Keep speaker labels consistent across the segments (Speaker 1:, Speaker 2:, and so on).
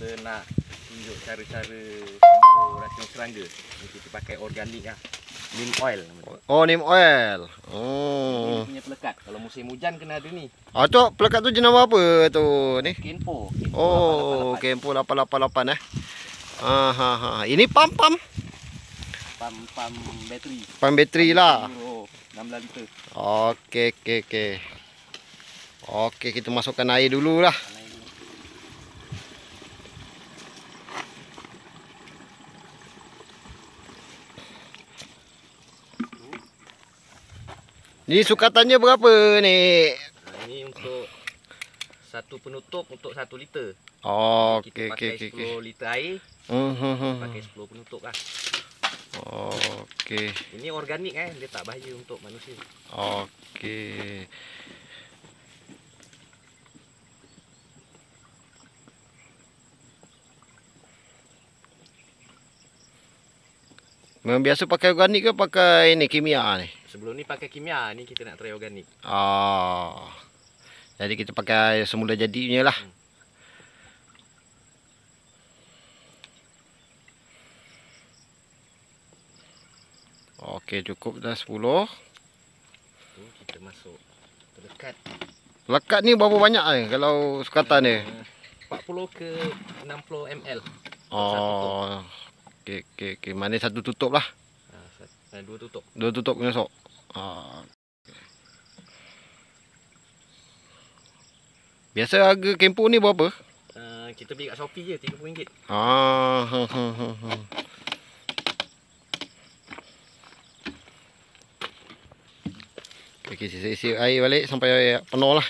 Speaker 1: kita nak tunjuk cara-cara racun serangga. Ni kita pakai organik lah. Neem oil.
Speaker 2: Oh, neem oil.
Speaker 1: Ini
Speaker 2: Oh.
Speaker 1: punya pelekat. Kalau musim hujan kena ada ni.
Speaker 2: Ah, tu pelekat tu jenama apa tu ni?
Speaker 1: Kenpo. Kenpo
Speaker 2: Oh,
Speaker 1: 888.
Speaker 2: Kempo 888 eh. Ah, ha, ha. Ini pam-pam.
Speaker 1: Pam pam bateri.
Speaker 2: Pam bateri lah.
Speaker 1: 16 liter.
Speaker 2: Okey, okey, okey. Okey, kita masukkan air dulu Ni sukatannya berapa ni?
Speaker 1: Ini untuk satu penutup untuk satu liter.
Speaker 2: Okey,
Speaker 1: kita
Speaker 2: okey,
Speaker 1: pakai
Speaker 2: okey,
Speaker 1: 10
Speaker 2: okey.
Speaker 1: liter air,
Speaker 2: Hmm, hmm, hmm.
Speaker 1: pakai 10 penutup lah.
Speaker 2: Okey.
Speaker 1: Ini organik eh, dia tak bahaya untuk manusia.
Speaker 2: Okey. Memang biasa pakai organik ke pakai ni kimia ni?
Speaker 1: Sebelum ni pakai kimia, ni kita nak try organik.
Speaker 2: Ah. Jadi kita pakai semula jadi punya lah. Okey cukup dah 10.
Speaker 1: Tu kita masuk terdekat.
Speaker 2: Lekat ni berapa banyak ni kalau sukatan ni?
Speaker 1: Eh, 40 ke 60 ml.
Speaker 2: Oh. Okey okey okey. Mana satu tutup lah.
Speaker 1: Ha, sat- eh, dua tutup.
Speaker 2: Dua tutup kena sok. Ah. Biasa harga kempo ni berapa?
Speaker 1: Uh, kita beli kat Shopee je RM30.
Speaker 2: Ah. hmm, hmm, hmm, hmm. Okey, kita isi air balik sampai penuh lah.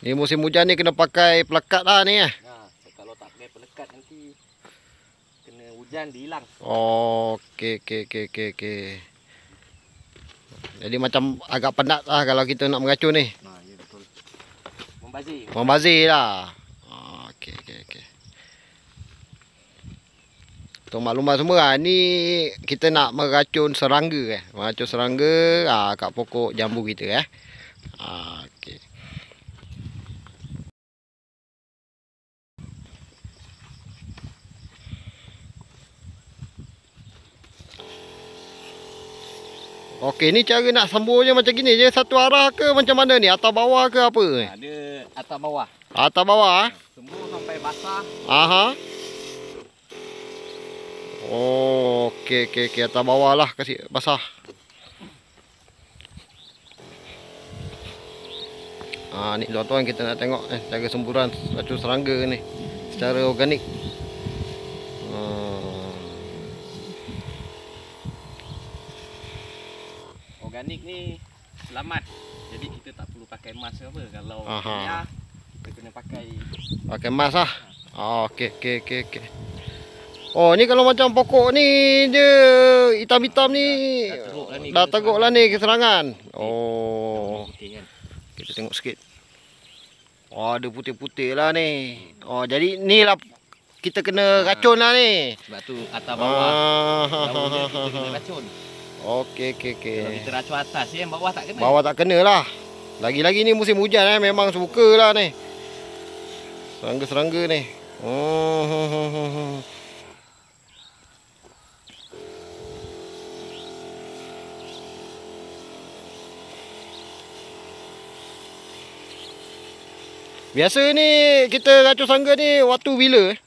Speaker 2: Ni musim hujan ni kena pakai pelekat lah ni eh.
Speaker 1: Ha, kalau tak pakai pelekat nanti kena hujan dia hilang.
Speaker 2: Oh, okey okey okey okey okey. Jadi macam agak penat lah kalau kita nak meracun ni.
Speaker 1: Ha, ya betul. Membazir.
Speaker 2: Membazir lah. Ah, okey okey okey. Untuk maklumat semua lah, ni kita nak meracun serangga eh. Meracun serangga ah kat pokok jambu kita eh. Ah, okey. Ni cara nak sambungnya macam gini je. Satu arah ke macam mana ni? Atas bawah ke apa?
Speaker 1: Ha, dia atas bawah.
Speaker 2: Atas bawah eh?
Speaker 1: Semua sampai basah.
Speaker 2: Aha. Oh, okey okey okey atas bawah lah kasih basah. Ah ni tuan-tuan kita nak tengok eh cara semburan racun serangga ni secara organik.
Speaker 1: Organik ni selamat. Jadi kita tak perlu pakai mask ke apa. Kalau kimia, kita kena pakai
Speaker 2: Pakai emas lah. Oh, okey okey okey okey. Oh, ni kalau macam pokok ni dia hitam-hitam ni
Speaker 1: Dah teruk lah ni
Speaker 2: keserangan. Oh.
Speaker 1: kan.
Speaker 2: Kita tengok sikit. Oh, ada putih-putih lah ni. Oh, jadi ni lah kita kena racun lah ni.
Speaker 1: Sebab tu atas bawah. Bawah dia kita kena
Speaker 2: Ah.
Speaker 1: racun.
Speaker 2: Okey, okey, okey.
Speaker 1: Kalau kita racun atas je, yang bawah tak kena.
Speaker 2: Bawah tak kena lah. Lagi-lagi ni musim hujan eh. Memang suka lah ni. Serangga-serangga ni. Biasa ni kita racun serangga ni waktu bila eh?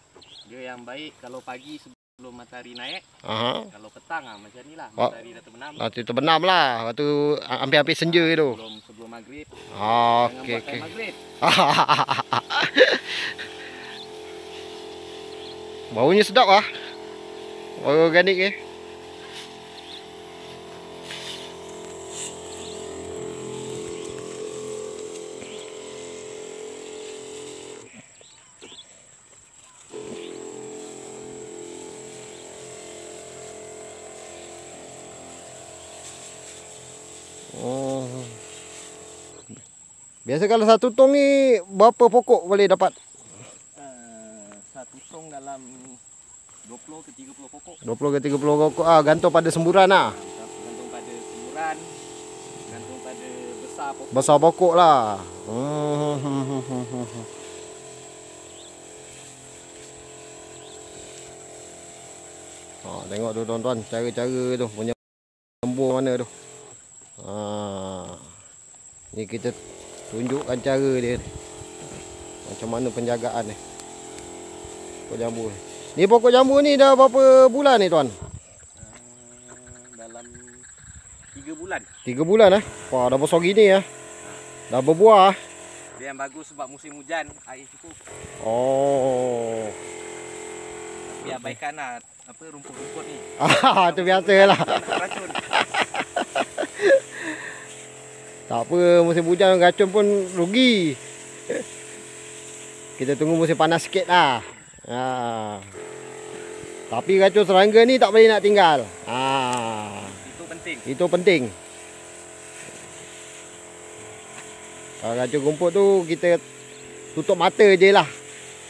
Speaker 1: Dia yang baik kalau pagi sebelum matahari naik.
Speaker 2: Aha.
Speaker 1: Kalau petang ah macam ni lah.
Speaker 2: Oh.
Speaker 1: Matahari dah terbenam.
Speaker 2: Waktu terbenam lah. Waktu hampir-hampir senja tu.
Speaker 1: Sebelum sebelum maghrib.
Speaker 2: Ah,
Speaker 1: Jangan
Speaker 2: okey okey.
Speaker 1: maghrib.
Speaker 2: Baunya sedap ah. Organik ni. Biasa kalau satu tong ni berapa pokok boleh dapat?
Speaker 1: Uh, tusung dalam 20 ke 30 pokok.
Speaker 2: 20 ke 30 pokok ah gantung pada semburan ah.
Speaker 1: Gantung pada semburan, gantung pada besar pokok.
Speaker 2: Besar pokok lah. Hmm. Ha, tengok tu tuan-tuan cara-cara tu punya lembu mana tu. Ha. Ni kita tunjukkan cara dia ni. Macam mana penjagaan ni. Pokok jambu ni. Ni pokok jambu ni dah berapa bulan ni tuan?
Speaker 1: Uh, dalam 3 bulan.
Speaker 2: Tiga bulan eh. Wah dah besar gini ya. Dah berbuah. ah.
Speaker 1: Dia yang bagus sebab musim hujan, air cukup.
Speaker 2: Oh.
Speaker 1: Tapi abaikanlah apa rumput-rumput ni.
Speaker 2: Ah, tu biasalah.
Speaker 1: Nak racun.
Speaker 2: Tak apa, musim hujan racun pun rugi. Kita tunggu musim panas sikit lah. Ha. Tapi racun serangga ni tak boleh nak tinggal. Ha.
Speaker 1: Itu penting.
Speaker 2: Itu penting. Kalau racun rumput tu kita tutup mata je lah.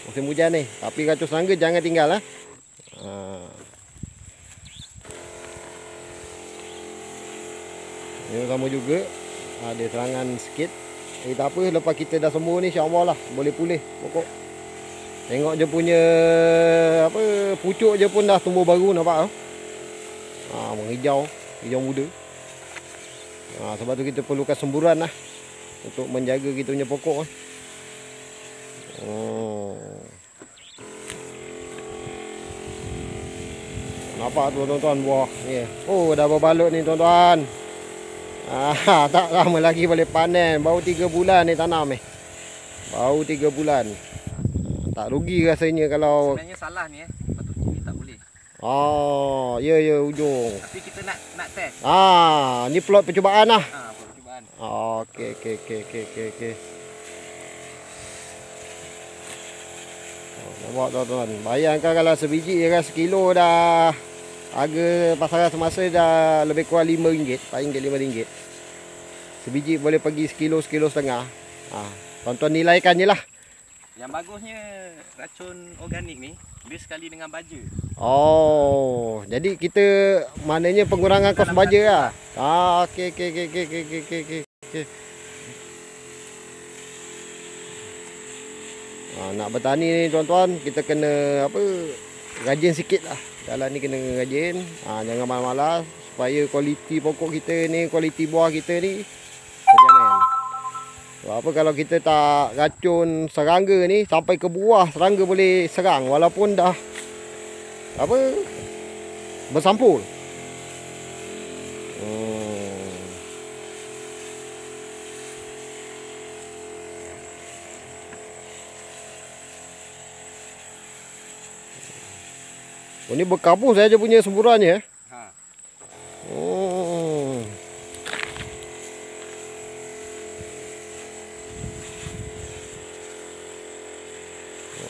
Speaker 2: Musim hujan ni. Tapi racun serangga jangan tinggal lah. Ha. Ini sama juga. Ada serangan sikit. Eh tak apa. Lepas kita dah sembuh ni insyaAllah lah. Boleh pulih pokok. Tengok je punya apa pucuk je pun dah tumbuh baru nampak tak? Ha, menghijau, hijau muda. Ha, sebab tu kita perlukan semburan lah untuk menjaga kita punya pokok. ah. Oh. Nampak tu tuan-tuan buah ni. Oh dah berbalot ni tuan-tuan. Ah, tak lama lagi boleh panen. Baru 3 bulan ni tanam ni. Baru 3 bulan. Tak rugi rasanya kalau
Speaker 1: Sebenarnya salah ni eh. Patut ni tak boleh.
Speaker 2: Oh, ya ya ujung.
Speaker 1: Tapi kita nak nak test.
Speaker 2: Ah, ni plot percubaan lah.
Speaker 1: Ha, percubaan.
Speaker 2: Oh, okey okey okey okey okey okey. Oh, nampak tuan-tuan. Bayangkan kalau sebiji je kan sekilo dah Harga pasaran semasa dah lebih kurang RM5, RM4, RM5. Sebiji boleh pergi sekilo, sekilo setengah. Ha, tuan-tuan nilaikan je lah.
Speaker 1: Yang bagusnya racun organik ni, dia sekali dengan baja.
Speaker 2: Oh, jadi kita maknanya pengurangan kos baja lah. Ah, okey, okey, okey, okey, okey, okey, okey. Okay. Ha, nak bertani ni tuan-tuan, kita kena apa, Rajin sikit lah. Jalan ni kena rajin. Ah, jangan malas-malas supaya kualiti pokok kita ni, kualiti buah kita ni terjamin. Sebab apa kalau kita tak racun serangga ni sampai ke buah serangga boleh serang walaupun dah apa bersampul. Oh, ni berkabung saja punya semburannya. eh.
Speaker 1: Ha.
Speaker 2: Oh.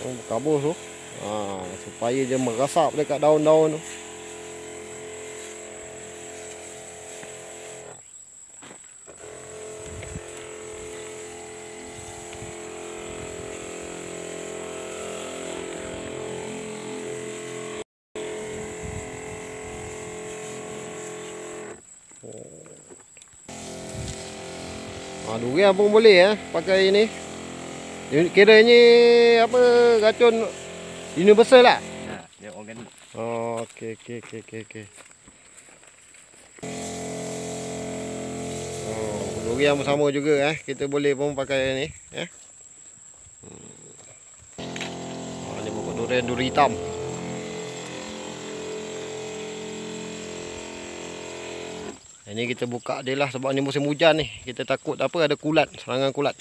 Speaker 2: Oh, berkabus tu. Ha, supaya dia meresap dekat daun-daun tu. Ha, durian pun boleh eh pakai ni. Ini Kiranya apa racun universal lah.
Speaker 1: Ha, dia organik.
Speaker 2: Oh, okey okey okey okey okey. Oh, durian pun sama juga eh. Kita boleh pun pakai ni eh. Hmm. Oh, ni pokok durian duri hitam. Ini kita buka dia lah sebab ni musim hujan ni. Kita takut apa ada kulat, serangan kulat.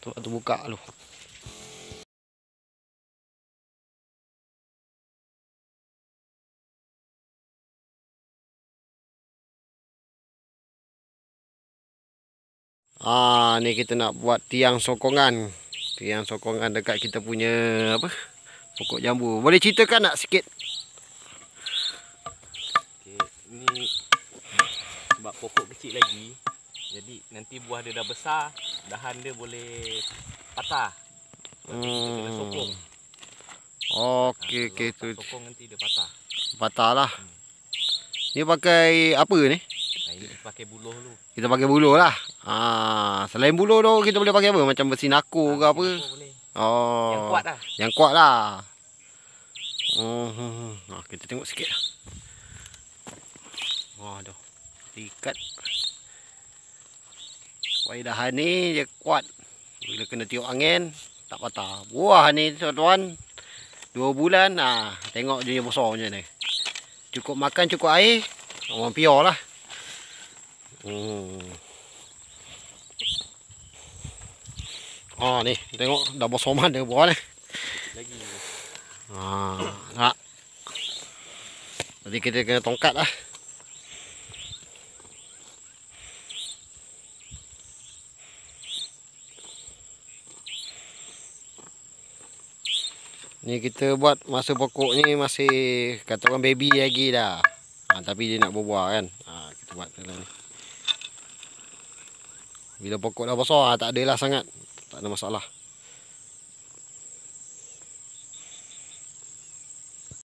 Speaker 2: Sebab tu buka dulu. Ah, ni kita nak buat tiang sokongan. Tiang sokongan dekat kita punya apa? Pokok jambu. Boleh ceritakan tak sikit?
Speaker 1: Okey, ni sebab pokok kecil lagi. Jadi nanti buah dia dah besar, dahan dia boleh patah. Lepas tu kita kena
Speaker 2: Hmm.
Speaker 1: sokong.
Speaker 2: Okey, okey
Speaker 1: tu.
Speaker 2: tu
Speaker 1: Sokong nanti dia patah.
Speaker 2: patah lah. Ni pakai apa ni?
Speaker 1: Nah, ini pakai buluh dulu.
Speaker 2: Kita pakai buluh lah. Ha, selain buluh tu kita boleh pakai apa? Macam besi nako ke
Speaker 1: Ah, apa? boleh.
Speaker 2: Oh.
Speaker 1: Yang kuat lah.
Speaker 2: Yang kuat lah. Hmm, hmm, hmm. Ha, kita tengok sikit lah. Wah, dah. Ikat. Waidahan ni dia kuat. Bila kena tiup angin, tak patah. Buah ni tuan-tuan. Dua bulan, ah tengok dia besar macam ni. Cukup makan, cukup air. Orang pior lah. Hmm. Ah ni, tengok dah besar mana buah ni.
Speaker 1: Lagi.
Speaker 2: Ha, nak. Jadi kita kena tongkat lah. Ni kita buat masa pokok ni masih kata orang baby lagi dah. Ha, tapi dia nak berbuah kan. Ha, kita buat dalam ni. Bila pokok dah besar, ha, tak adalah sangat. Tak ada masalah.